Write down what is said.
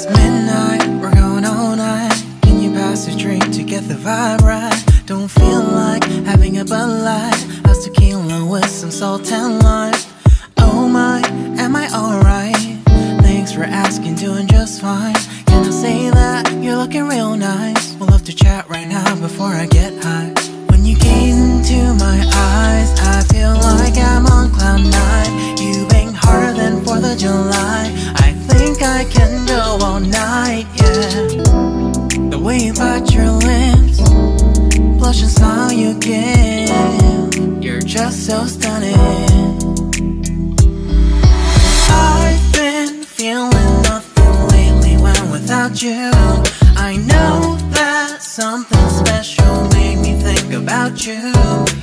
It's midnight, we're going all night. Can you pass a drink to get the vibe right? Don't feel like having a Bud Light. How's tequila with some salt and lime? Oh my, am I alright? Thanks for asking, doing just fine. Can I say that you're looking real nice? We'll love to chat right now before I get high. When you gaze into my eyes, I feel like I'm on cloud nine. You bang harder than 4th of July. I think I can all night, yeah. The way you bite your lips, blush and smile you give, you're just so stunning. I've been feeling nothing lately when without you. I know that something special made me think about you, about you.